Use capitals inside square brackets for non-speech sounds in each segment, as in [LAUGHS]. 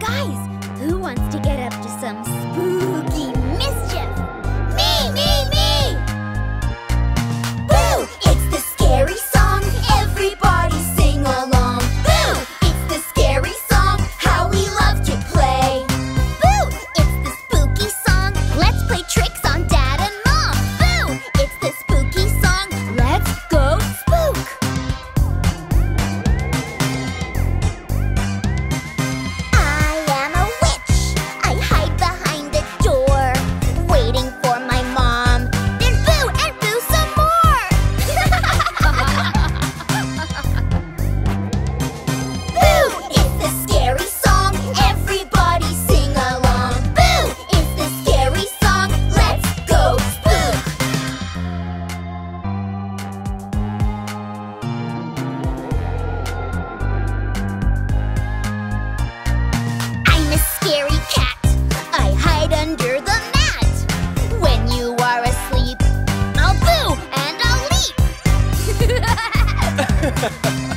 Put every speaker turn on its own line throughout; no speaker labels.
Guys, who wants to get ha ha ha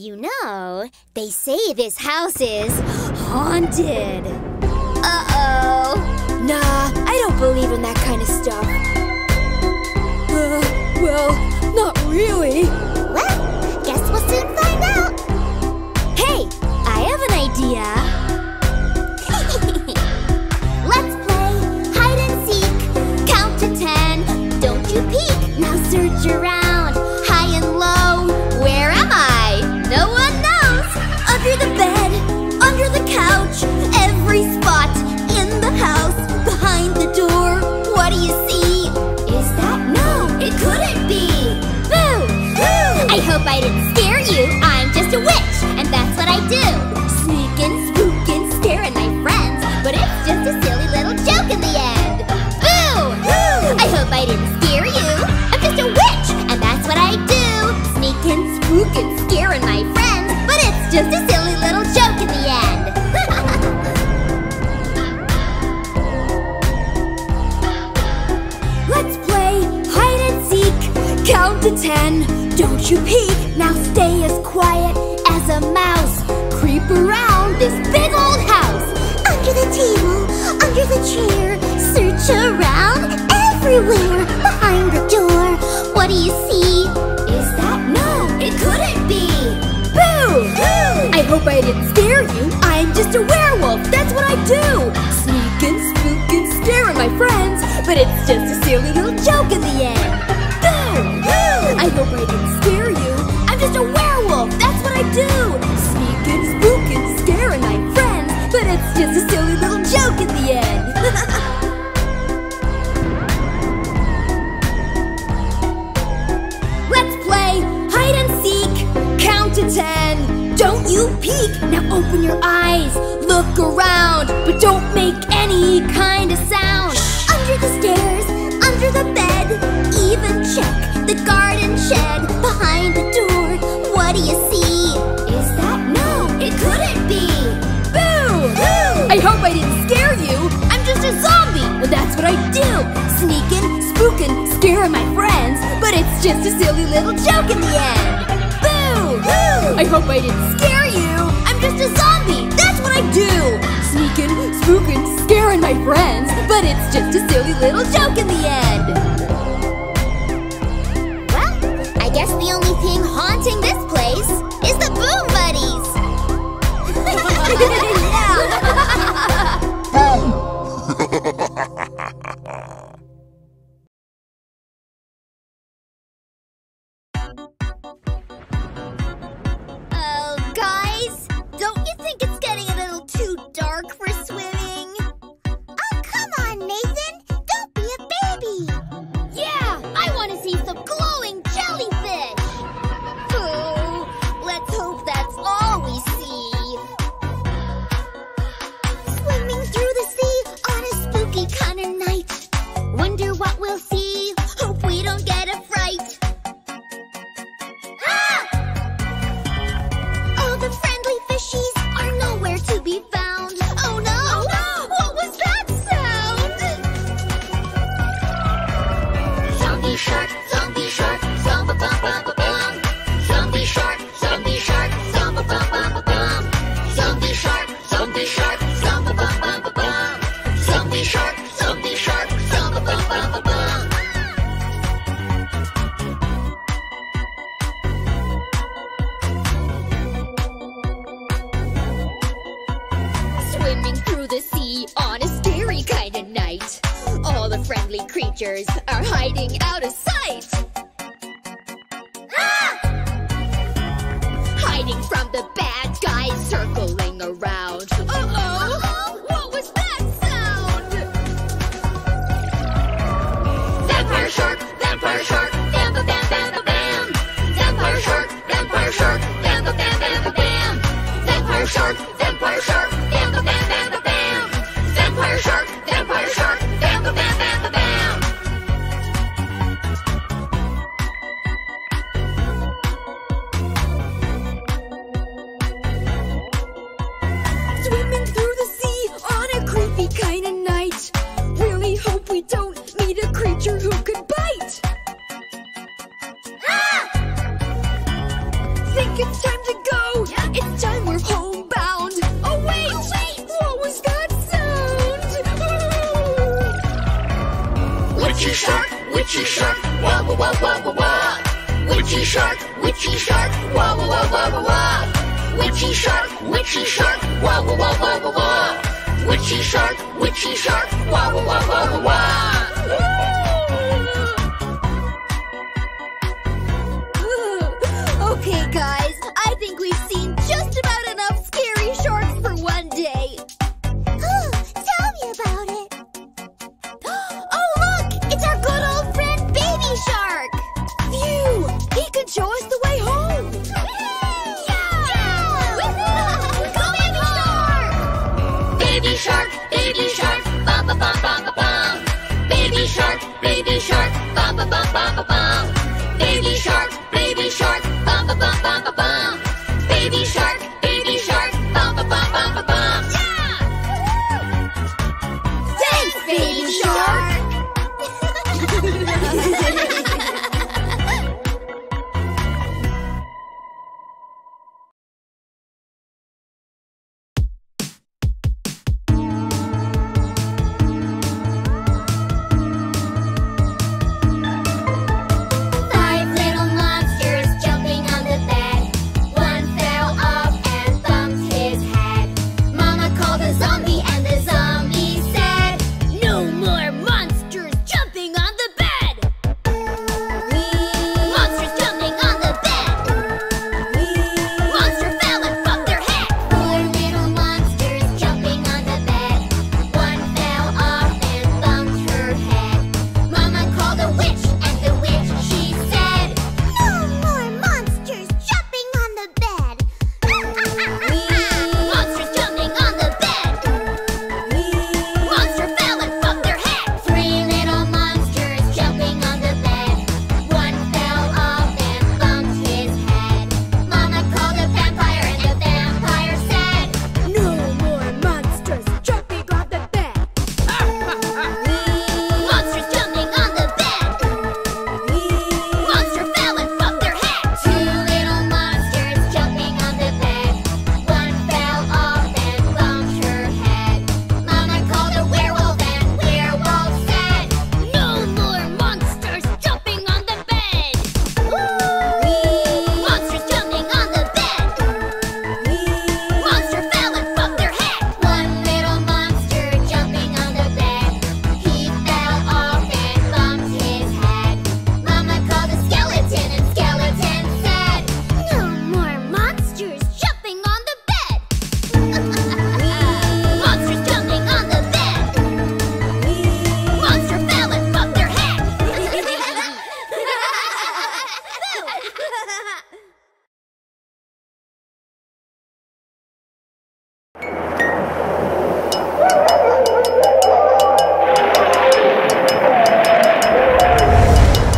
You know, they say this house is haunted. Uh-oh.
Nah, I don't believe in that kind of stuff. Uh, well, not really.
Well, guess we'll soon find out. Hey, I have an idea. Luke and Scare my friends, but it's just a silly little joke in the end. [LAUGHS]
Let's play hide and seek. Count to ten. Don't you peek. Now stay as quiet as a mouse. Creep around this big old house.
Under the table, under the chair. Search around everywhere. Behind the door. What do you see? It couldn't be!
Boo! Boo! I hope I didn't scare you. I'm just a werewolf. That's what I do. Sneak and spook and stare at my friends. But it's just a silly little joke in the end. Boo! Boo! I hope I Don't you peek! Now open your eyes, look around, but don't make any kind of sound. Shh. Under the stairs, under the bed, even check the garden shed behind the door. What do you see? Is that no? It couldn't be. Boo! Boo! I hope I didn't scare you. I'm just a zombie, but that's what I do. Sneaking, spooking, scaring my friends, but it's just a silly little joke in the end. I hope I didn't scare you! I'm just a zombie! That's what I do! Sneaking, spooking, scaring my friends! But it's just a silly little joke in the end!
Well, I guess the only thing haunting this place is the Boom Buddies! [LAUGHS] swimming through the sea on a scary kind of night. All the friendly creatures are hiding out of sight. wah wah wah wah wah wah. Witchy shark, witchy shark, wah wah wah wah wah. baby.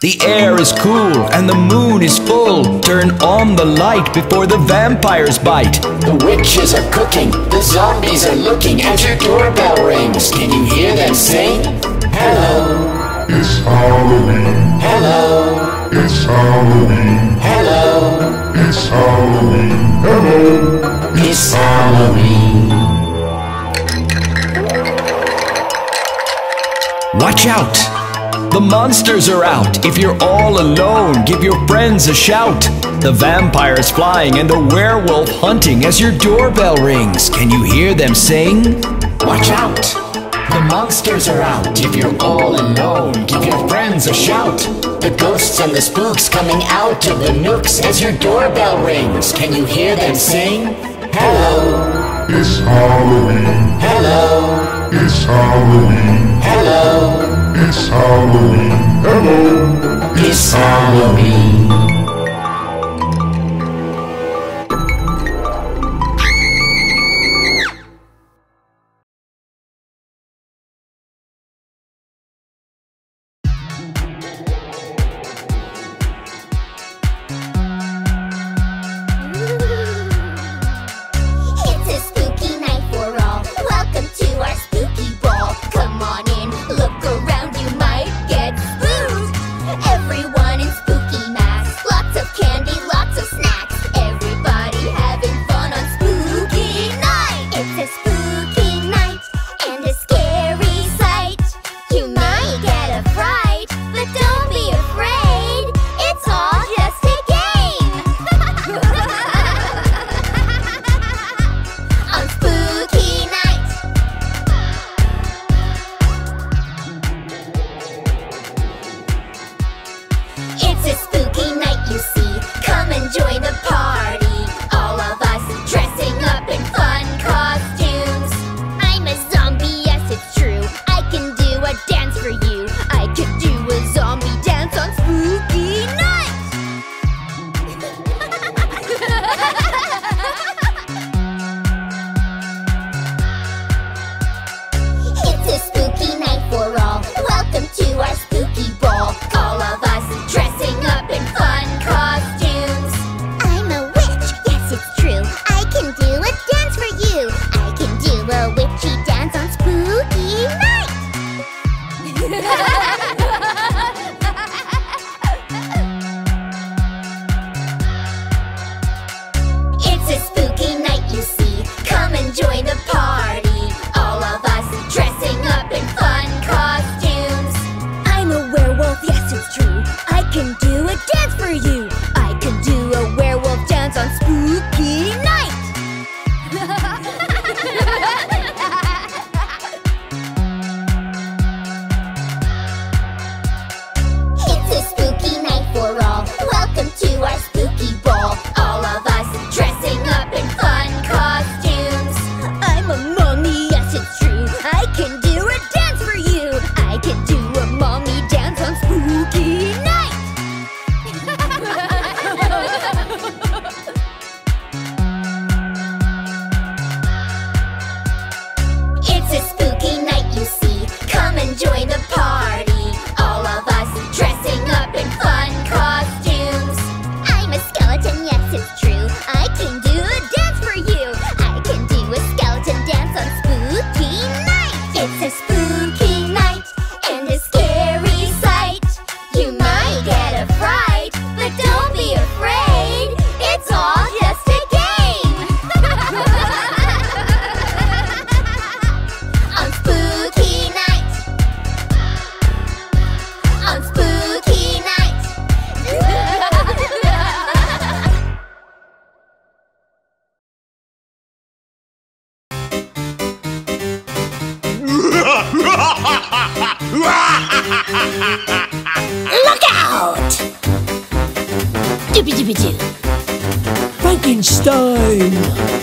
The air is cool and the moon is full. Turn on the light before the vampires bite.
The witches are cooking, the zombies are looking as your doorbell rings. Can you hear them sing? Hello,
It's Halloween.
hello,
It's Halloween.
hello.
It's Halloween. Hello.
It's Halloween.
Watch out! The monsters are out. If you're all alone, give your friends a shout. The vampire's flying and the werewolf hunting as your doorbell rings. Can you hear them sing?
Watch out! The monsters are out. If you're all alone, give your friends a shout. The ghosts and the spooks coming out of the nooks as your doorbell rings. Can you hear them sing? Hello,
It's Halloween.
hello,
It's Halloween.
hello.
It's Halloween. Hello.
It's Halloween.
Die.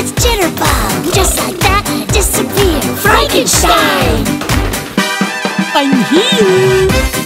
it's Jitterbug. Just like that, I disappear. Frankenstein!
I'm here!